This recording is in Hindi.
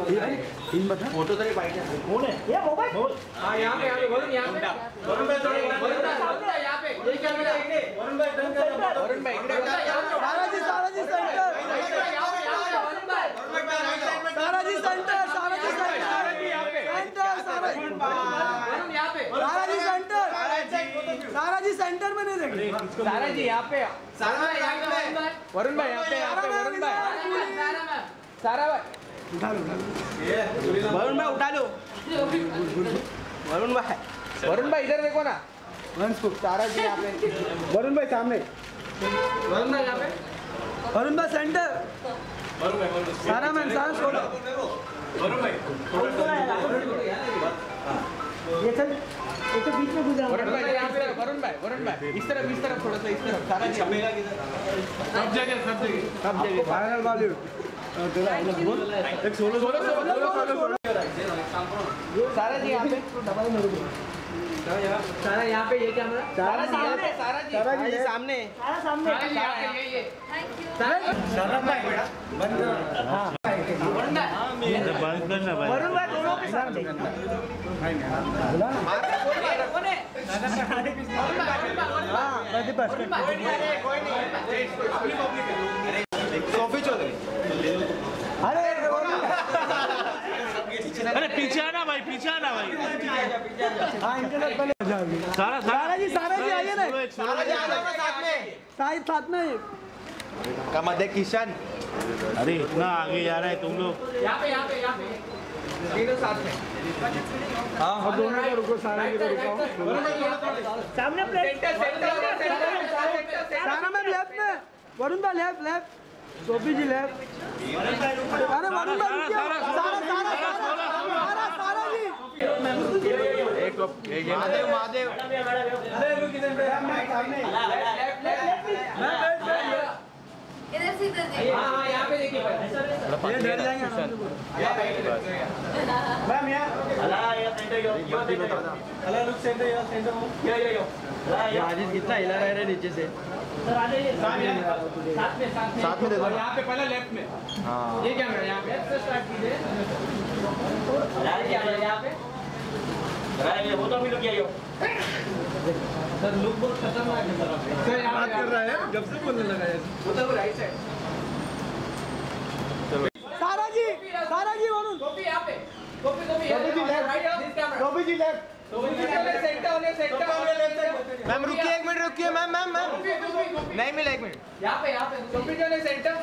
फ़ोटो तरी पाहिजे कौन है? ये मोबाइल। हाँ यहाँ पे यहाँ पे वरुण यहाँ पे। वरुण भाई थोड़ी वरुण भाई वरुण भाई यहाँ पे ये क्या बेटा वरुण भाई टर्न कर वरुण भाई इकडे सारा जी सारा जी सेंटर सारा जी सेंटर सारा जी सेंटर सेंटर सारा सारा जी सेंटर सारा जी सेंटर में नहीं देंगे सारा जी यहाँ पे सारा भाई यहाँ पे वरुण भाई यहाँ पे यहाँ पे वरुण भाई सारा भाई वरुण भाई उठा लो वरुण भाई वरुण भाई इधर देखो ना सारा जी यहाँ पे वरुण भाई सामने वरुण भाई यहाँ पे वरुण भाई सेंटर सारा मैन सारा छोड़ो ये चल ये तो बीच में गुजरा वरुण भाई वरुण भाई इस तरफ़ इस तरफ़ थोड़ा सा इस तरफ़ सारा जी सब जगह सब जगह। सब जगह। फाइनल बॉलीवुड एक सोलो सोलो सोलो सोलो सारा जी यहाँ पे। सारा यहाँ पे। ये कैमरा सारा जी सारा जी। सारा जी सामने। सारा सामने। सारा जी यहाँ पे ये ये। बंद करना भाई वरुण भाई दोनों के साथ हाँ सोफी चौधरी अरे अरे पीछे आना भाई पीछे आना भाई। हाँ पहले सारा। सारा जी सारा जी आइए ना। सारा जी आ जाओ ना साथ में। साथ साथ में। का मध्य किशन। अरे इतना आगे जा रहा है तुम लोग। यहाँ पे यहाँ पे यहाँ पे। साथ में। हाँ हम दोनों को रुको सारा को रुको। सामने सारा में लेफ़्ट में। वरुण भाई left left Sophie ji left अरे वरुण भाई सारा सारा सारा सारा सारा जी। महादेव। महादेव इधर से इधर देखो। हाँ हाँ यहाँ पे देखिए ये डर जाएँगे मैम यहाँ हला यहाँ सेंटर यो यो देखो हला लुक सेंटर यो सेंटर हो। यो यो यो। आजीज कितना हिला रहा है नीचे से? सर आ जाइए साथ में साथ में दे दो यहाँ पे पहले लेफ़्ट में। हाँ। ये कैमरा यहाँ पे? लेफ़्ट से स्टार्ट कीजिए। कैमरा यहाँ पे? सर लुक बहुत खतरनाक है सर यहाँ बात कर रहा है? जब से बोलने लगा है। वो तो राइट साइड सारा जी सारा जी वरुण कॉपी यहाँ पे। Copy copy copy ji camera Gopi ji left centre होने सेंटर मैम रुकिए एक मिनट रुकिए मैम मैम मैम। नहीं मिला एक मिनट। यहाँ पे यहाँ पे। कॉपी जो सेंटर